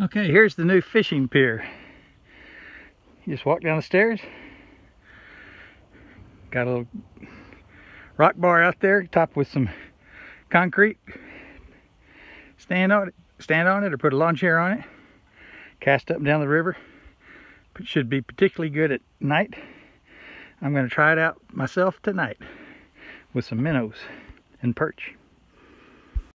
Okay, here's the new fishing pier. You just walk down the stairs. Got a little rock bar out there, topped with some concrete. Stand on it, stand on it, or put a lawn chair on it. Cast up and down the river. It should be particularly good at night. I'm going to try it out myself tonight with some minnows and perch.